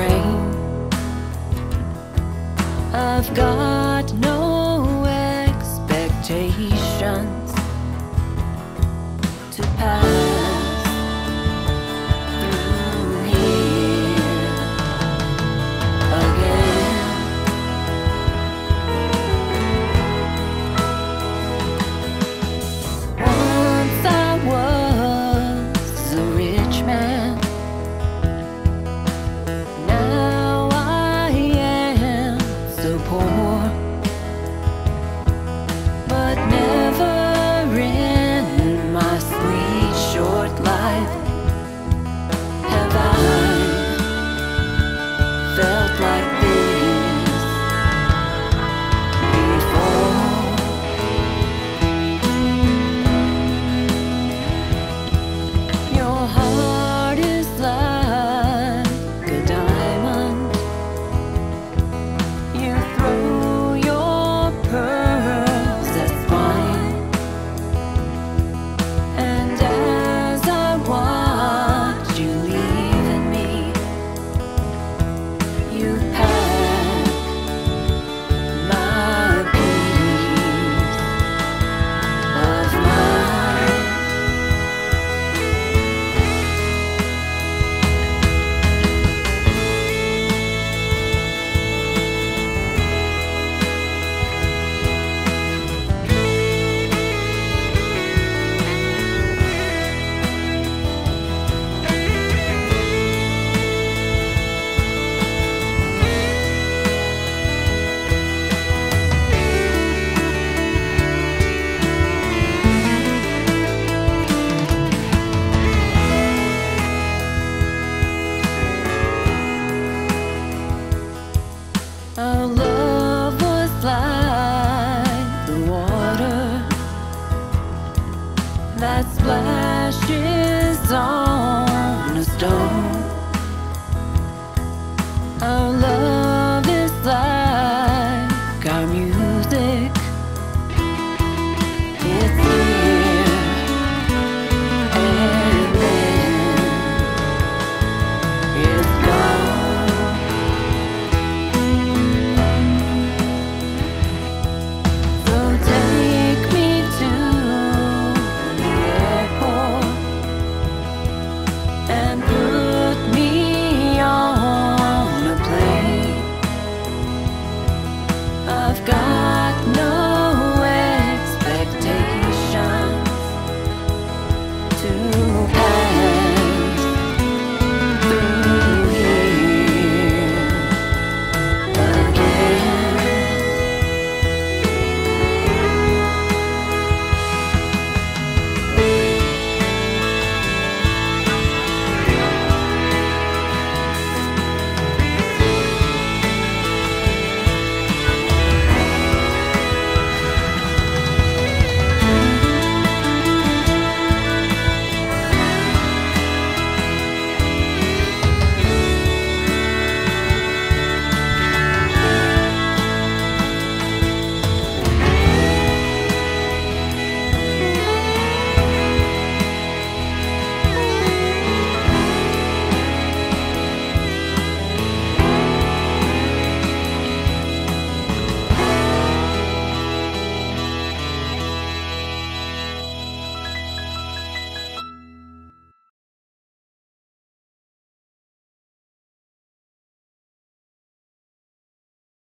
train. I've got. But now you that splashes on a stone. Oh,